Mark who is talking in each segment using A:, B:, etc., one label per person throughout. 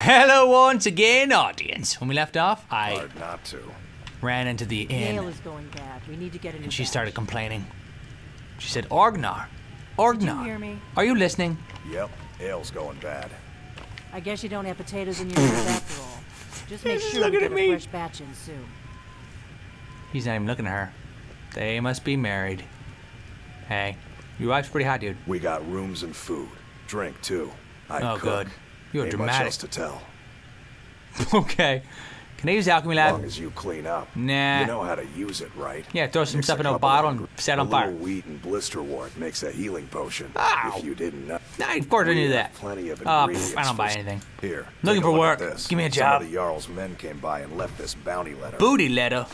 A: Hello once again, audience. When we left off, I
B: Hard not to.
A: ran into the
C: Yale
A: inn
C: is going bad. We need to get a new
A: and she
C: batch.
A: started complaining. She said, Orgnar, Orgnar,
C: hear me?
A: are you listening?
B: Yep, ale's going bad.
C: I guess you don't have potatoes in your noodles after all. Just make
A: She's
C: sure we
A: looking
C: get
A: at
C: a
A: me.
C: fresh batch in soon.
A: He's not even looking at her. They must be married. Hey, your wife's pretty hot, dude.
B: We got rooms and food. Drink, too. I
A: Oh,
B: cook.
A: good. You're
B: Ain't
A: dramatic.
B: much else to tell.
A: okay. Can I use the alchemy
B: As long as you clean up.
A: Nah.
B: You know how to use it, right?
A: Yeah, throw some
B: Mix
A: stuff in a bottle and set on
B: a
A: fire.
B: little wheat and blisterwort makes a healing potion.
A: Ow.
B: If you didn't know.
A: Nah, of course I knew that.
B: Plenty of ingredients.
A: Oh, pff, I don't buy anything.
B: Here.
A: Looking for work.
B: this.
A: Give me a job.
B: Some of the Jarl's men came by and left this bounty letter.
A: Booty letter.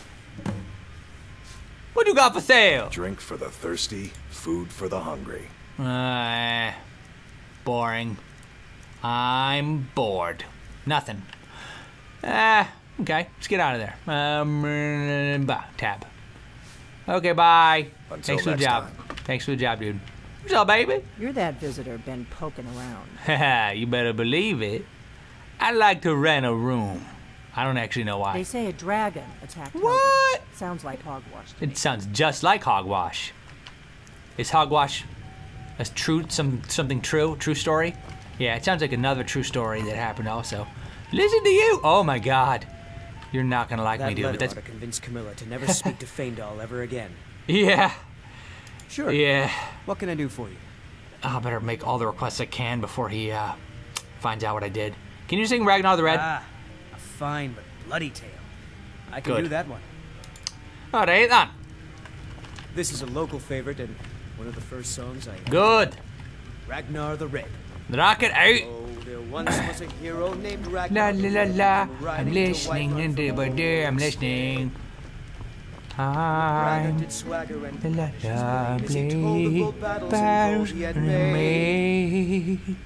A: What you got for sale?
B: Drink for the thirsty, food for the hungry.
A: Uh, boring. I'm bored. Nothing. Ah, okay. Let's get out of there. Um, bah, tab. Okay, bye.
B: Until
A: Thanks for the job.
B: time.
A: Thanks for the job, dude. What's up, baby?
C: You're that visitor been poking around.
A: Haha, you better believe it. I'd like to rent a room. I don't actually know why.
C: They say a dragon attacked Helgen.
A: What?
C: Sounds like hogwash. to me.
A: It sounds just like hogwash. Is hogwash a true some something true? True story? Yeah, it sounds like another true story that happened also. Listen to you! Oh my god. You're not gonna like
D: That
A: me, dude, but that's
D: to convince Camilla to never speak to Faendal ever again.
A: Yeah.
D: Sure.
A: Yeah.
D: What can I do for you?
A: I better make all the requests I can before he uh finds out what I did. Can you sing Ragnar the Red?
D: Ah, a fine but bloody tale. I can
A: Good.
D: do that one.
A: Alright then.
D: This is a local favorite and one of the first songs I
A: Good.
D: Ragnar the Red.
A: Rock it out.
D: Oh, once was a hero named
A: La la la la. I'm listening and day I'm listening. I'm
D: swagger
A: the
D: blade as he told of
A: lovely
D: battles and
A: battles
D: foes he had
A: and
D: made.
A: made.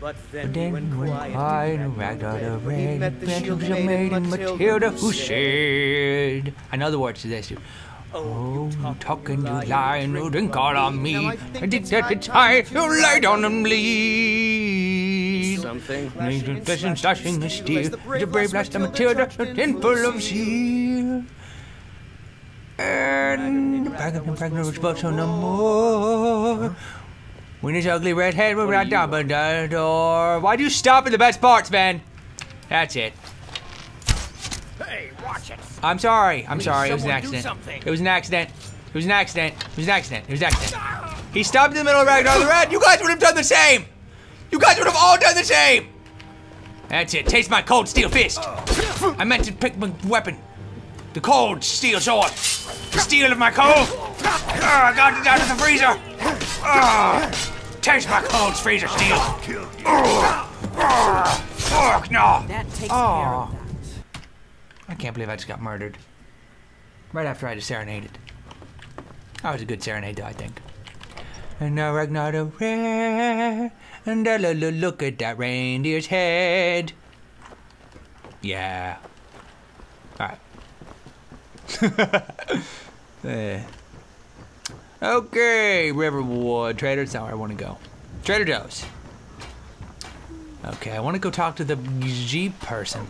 D: But then,
A: But
D: he
A: then when
D: quiet, and
A: the
D: when he
A: Red,
D: met the shield
A: Battles of
D: maiden
A: Maiden Matilda who said. I know the words to this. Oh, oh, you talk talking, you lying, you drink all on me. I think that it's time you lie down and bleed.
D: Something.
A: Major blessing, slashing the steel. The brave last of Matilda, a tin full of zeal. And the braggart and Ragnar was but so no more. When his ugly red head was right down by the door. Why do you stop at the best parts, man? That's it.
E: Hey, watch it.
A: I'm sorry. I'm sorry. It was an accident. It was an accident. It was an accident. It was an accident. It was an accident. He stopped in the middle of Ragnar the Red. You guys would have done the same. You guys would have all done the same. That's it. Taste my cold steel fist. I meant to pick my weapon. The cold steel sword. The steel of my cold. Ah, I got it out of the freezer. Ah, taste my cold freezer steel. Ah, Fuck no.
C: That takes
A: Aw.
C: care of that.
A: I can't believe I just got murdered. Right after I just serenaded. That was a good serenade, though, I think. And now Ragnar Red, and lo- look at that reindeer's head. Yeah. Alright. Eh. Okay, Riverwood Trader. That's where I want to go. Trader Joe's. Okay, I want to go talk to the Jeep person.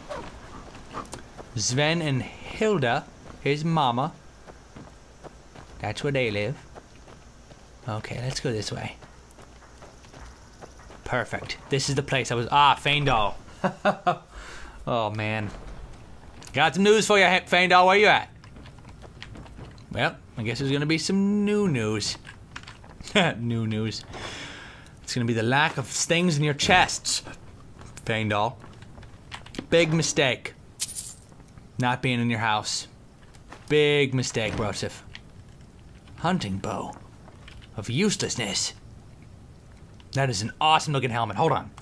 A: Sven and Hilda, his mama. That's where they live. Okay, let's go this way. Perfect. This is the place I was. Ah, Faendal. oh man. Got some news for you, Faendal. Where you at? Well, I guess there's gonna be some new news. new news. It's gonna be the lack of things in your chests, Faendal. Big mistake. Not being in your house. Big mistake, Broseph. Hunting bow. Of uselessness. That is an awesome looking helmet. Hold on.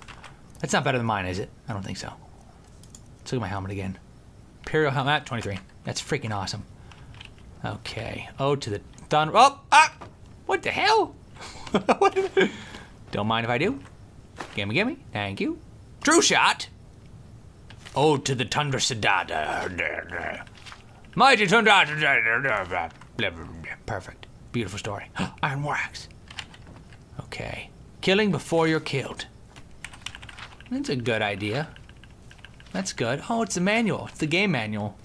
A: That's not better than mine, is it? I don't think so. Let's look at my helmet again. Imperial helmet, 23. That's freaking awesome. Okay. Oh, to the thunder. Oh! Ah! What the hell? Don't mind if I do. Gimme, gimme. Thank you. True shot. Oh, to the Tundra Sadada. Mighty Tundra. Perfect. Beautiful story. Iron War Axe. Okay. Killing before you're killed. That's a good idea. That's good. Oh, it's the manual. It's the game manual.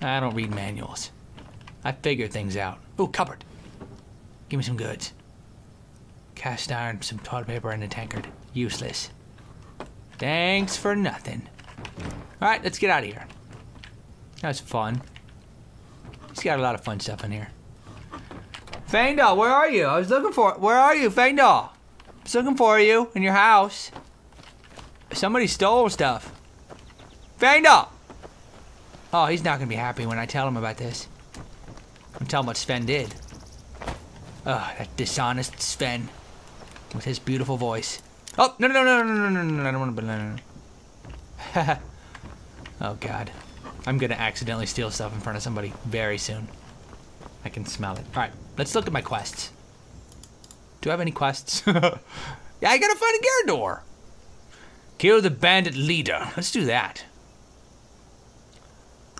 A: I don't read manuals. I figure things out. Ooh, cupboard. Give me some goods. Cast iron, some toilet paper, and a tankard. Useless. Thanks for nothing. Alright, let's get out of here. That was fun. He's got a lot of fun stuff in here. Fangdal, where are you? I was looking for Where are you, Fangdal? I was looking for you in your house. Somebody stole stuff. Fangdal! Oh, he's not gonna be happy when I tell him about this. I'm telling what Sven did. Ugh, that dishonest Sven. With his beautiful voice. Oh, no, no, no, no, no, no, no, no, I don't want to, no, no, no. Oh, God. I'm gonna accidentally steal stuff in front of somebody very soon. I can smell it. Alright, let's look at my quests. Do I have any quests? yeah, I gotta find a Gyarados. Kill the bandit leader. Let's do that.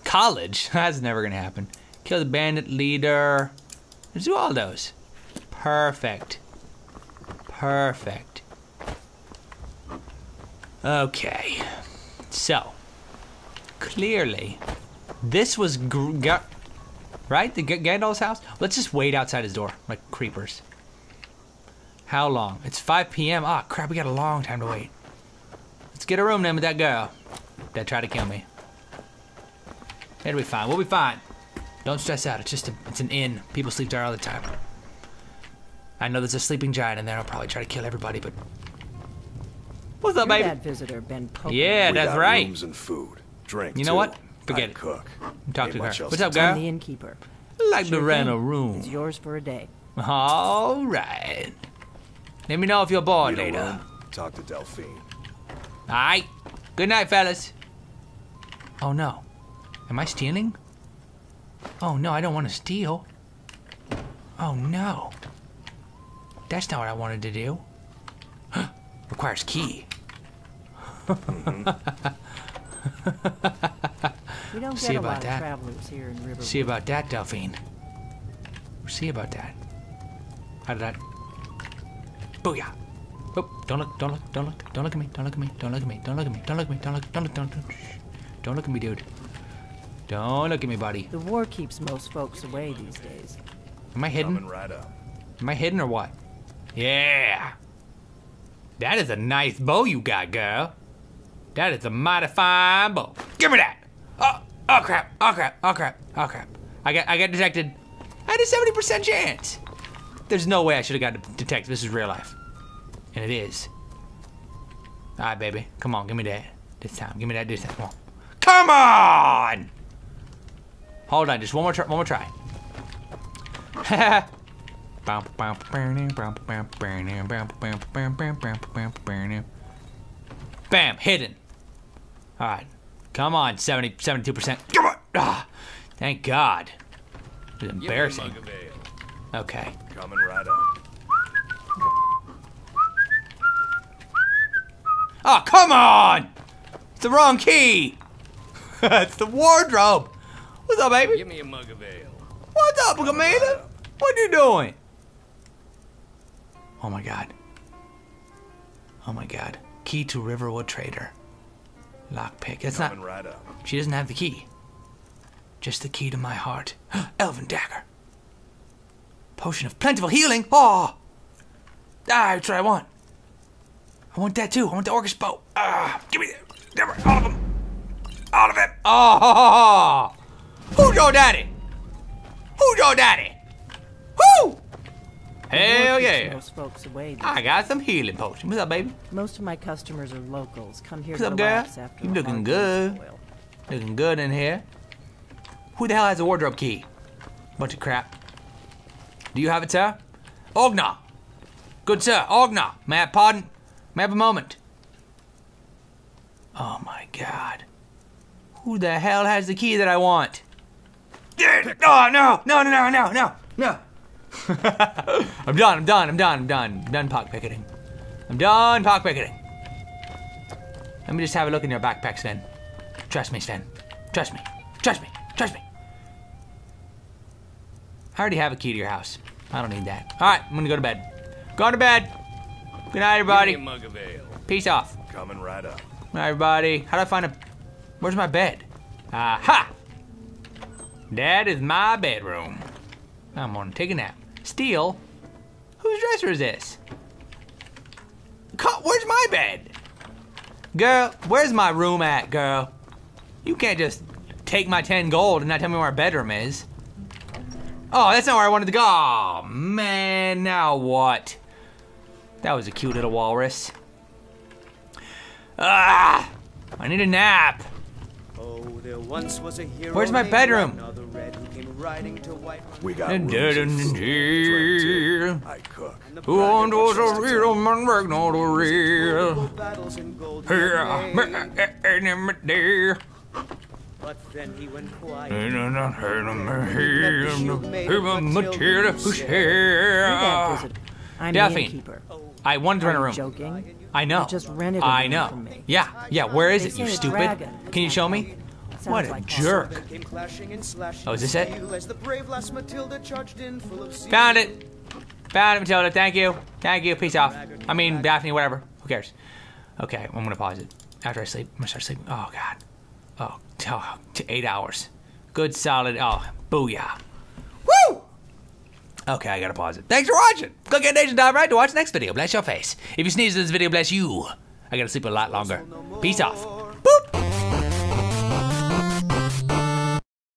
A: College? That's never gonna happen. Kill the bandit leader. Let's do all those. Perfect. Perfect. Okay. So, clearly, this was gr- Ga- right the G- Gandalf's house. Let's just wait outside his door like creepers. How long? It's 5 p.m. Ah, crap! We got a long time to wait. Let's get a room then with that girl that tried to kill me. It'll be fine. We'll be fine. Don't stress out. It's just a, it's an inn. People sleep there all the time. I know there's a sleeping giant in there. I'll probably try to kill everybody, but what's up,
C: You're
A: baby?
C: that visitor, Ben poking
A: Yeah,
B: We
A: that's
B: got
A: right.
B: Rooms and food, drink.
A: You know
B: too.
A: what? Forget
B: I
A: it.
B: Cook.
A: Talk
B: Ain't
A: to her.
B: much else
A: What's up,
B: to
A: girl?
C: I'm the innkeeper.
A: I'd like to
C: Sure
A: rent a room.
C: It's yours for a day.
A: All right. Let me know if you're bored
B: Need
A: later.
B: room? Talk to Delphine.
A: All right. Good night, fellas. Oh no. Am I stealing? Oh no, I don't want to steal. Oh no. That's not what I wanted to do. Requires key. Mm-hmm.
C: We don't
A: See
C: get a
A: about
C: lot
A: that.
C: of travelers here in Riverwood.
A: See about that, Delphine. See about that. How did that? Booyah! Oh, don't look, don't look, don't look, don't look at me, don't look at me, don't look at me, don't look at me, don't look at me, don't look, don't look, don't look, shh. don't look at me, dude. Don't look at me, buddy.
C: The war keeps most folks away these days.
A: Am I hidden?
B: Coming right up.
A: Am I hidden or what? Yeah. That is a nice bow you got, girl. That is a mighty fine bow. Give me that. Oh, oh crap. Oh crap. Oh crap. Oh crap. I got I got detected. I had a seventy percent chance. There's no way I should have got detected. This is real life, and it is. All right, baby. Come on, give me that this time. Give me that this time. Come on. Come on. Hold on, just one more try. One more try. Bam, hidden. All right, come on, 70, 72%. Come on. Ah, thank God. It's embarrassing. Okay.
B: Coming right up.
A: Oh, come on! It's the wrong key. it's the wardrobe. What's up, baby?
E: Give me a mug of ale.
A: What's up, Commander? What are you doing? Oh my god. Oh my god. Key to Riverwood Trader. Lockpick. That's not.
B: Right.
A: She doesn't have the key. Just the key to my heart. Elven dagger. Potion of plentiful healing. Oh! Ah, that's what I want. I want that too. I want the Orcish bow. Ah, give me that. Never. All of them. All of it. Oh! Who's your daddy? Who's your daddy? Who?
C: The
A: Hell yeah.
C: Most folks away.
A: I got some healing potion. What's up, baby?
C: Most of my customers are locals. Come here
A: What's
C: to
A: up, girl?
C: relax after
A: You
C: a
A: looking good.
C: toil.
A: Looking good in here. Who the hell has a wardrobe key? Bunch of crap. Do you have it, sir? Orgnar. Good sir, Orgnar. May I pardon? May I have a moment? Oh my god. Who the hell has the key that I want? Oh no, no, no, no, no, no, no. I'm done, I'm done, I'm done, I'm done. I'm done pock picketing. I'm done pock picketing. Let me just have a look in your backpack, Sven. Trust me, Sven. Trust me. Trust me. Trust me. I already have a key to your house. I don't need that. All right, I'm gonna go to bed. Going to bed. Good night, everybody.
E: mug of ale.
A: Peace off.
B: Coming right up.
A: Good night, everybody. How do I find a? Where's my bed? Aha! That is my bedroom. I'm gonna take a nap. Steal? Whose dresser is this? Where's my bed? Girl, where's my room at, girl? You can't just take my 10 gold and not tell me where my bedroom is. Oh, that's not where I wanted to go. Oh, man, now what? That was a cute little walrus. Ah! I need a nap.
D: Oh, there once was a hero
A: Where's my bedroom?
D: Riding to Whiterun.
B: We got
A: And dead
B: in
A: and
B: full.
A: dear.
B: Drink tea. I cook.
A: Who
D: pride
A: on was a real man Ragnar the real?
D: battles in gold
A: Here,
D: there. But then he went quiet.
C: You're that visitor. I'm the
A: Delphine. Ah.
C: innkeeper.
A: I wanted to rent a room.
C: joking?
A: I know.
C: You just rented a
A: I
C: room
A: know.
C: from me.
A: Yeah, yeah. Where is it, you stupid?
C: dragon.
A: Can you show me?
C: Sounds
A: What a
C: like
A: jerk.
D: Then came clashing and slashing
A: Oh, is this it?
D: steel As the brave lass Matilda charged in full of zeal.
A: Found it. Found it, Matilda. Thank you. Thank you. Peace off. I mean, Daphne, whatever. Who cares? Okay, I'm gonna pause it. After I sleep, I'm gonna start sleeping. Oh, God. Oh, t- oh, t- eight hours. Good, solid. Oh, booyah. Woo! Okay, I gotta pause it. Thanks for watching. Click on Nation Dive right to watch the next video. Bless your face. If you sneeze in this video, bless you. I gotta sleep a lot longer. Peace off.